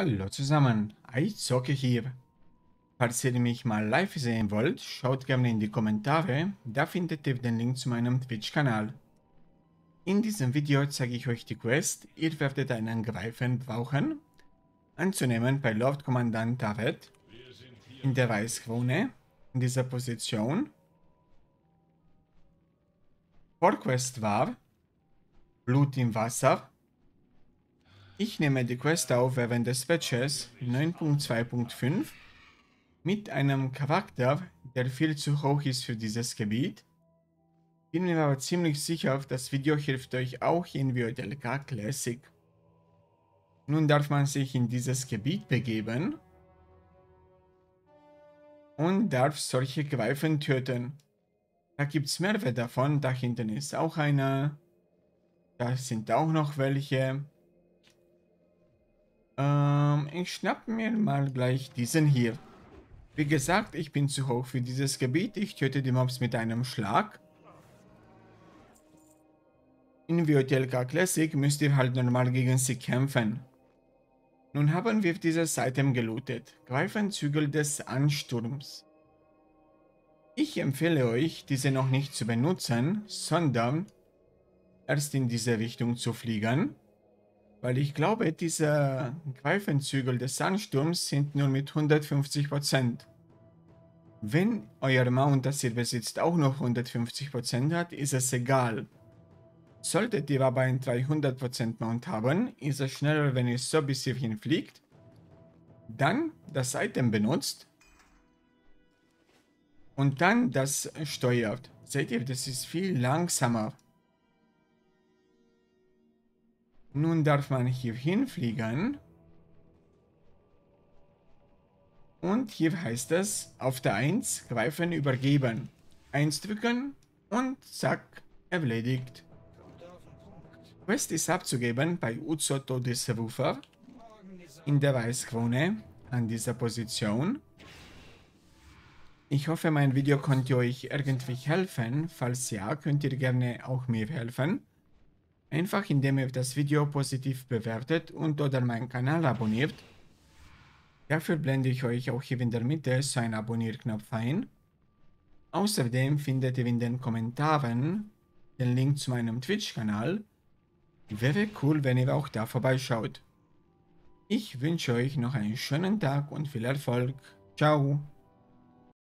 Hallo zusammen, Eizocke hier. Falls ihr mich mal live sehen wollt, schaut gerne in die Kommentare, da findet ihr den Link zu meinem Twitch-Kanal. In diesem Video zeige ich euch die Quest, ihr werdet einen Greifen brauchen, anzunehmen bei Lord Kommandant David, in der Weißkrone, in dieser Position. Vorquest war Blut im Wasser, ich nehme die Quest auf während des Patches 9.2.5 mit einem Charakter, der viel zu hoch ist für dieses Gebiet. Bin mir aber ziemlich sicher, das Video hilft euch auch in VODLK Classic. Nun darf man sich in dieses Gebiet begeben und darf solche Greifen töten. Da gibt es mehrere davon, da hinten ist auch einer. Da sind auch noch welche. Ähm, ich schnapp mir mal gleich diesen hier. Wie gesagt, ich bin zu hoch für dieses Gebiet. Ich töte die Mobs mit einem Schlag. In VOTLK Classic müsst ihr halt normal gegen sie kämpfen. Nun haben wir dieses Item gelootet. Greifenzügel des Ansturms. Ich empfehle euch, diese noch nicht zu benutzen, sondern erst in diese Richtung zu fliegen. Weil ich glaube, diese Greifenzügel des Sandsturms sind nur mit 150%. Wenn euer Mount, das ihr besitzt, auch noch 150% hat, ist es egal. Solltet ihr aber ein 300% Mount haben, ist es schneller, wenn ihr so bis hierhin fliegt, dann das Item benutzt und dann das steuert. Seht ihr, das ist viel langsamer. Nun darf man hier hinfliegen. Und hier heißt es, auf der 1 greifen übergeben. 1 drücken und zack, erledigt. Quest ist abzugeben bei Uzoto des Rufer in der Weißkrone an dieser Position. Ich hoffe, mein Video konnte euch irgendwie helfen. Falls ja, könnt ihr gerne auch mir helfen. Einfach indem ihr das Video positiv bewertet und oder meinen Kanal abonniert. Dafür blende ich euch auch hier in der Mitte so einen Abonnierknopf ein. Außerdem findet ihr in den Kommentaren den Link zu meinem Twitch-Kanal. Wäre cool, wenn ihr auch da vorbeischaut. Ich wünsche euch noch einen schönen Tag und viel Erfolg. Ciao.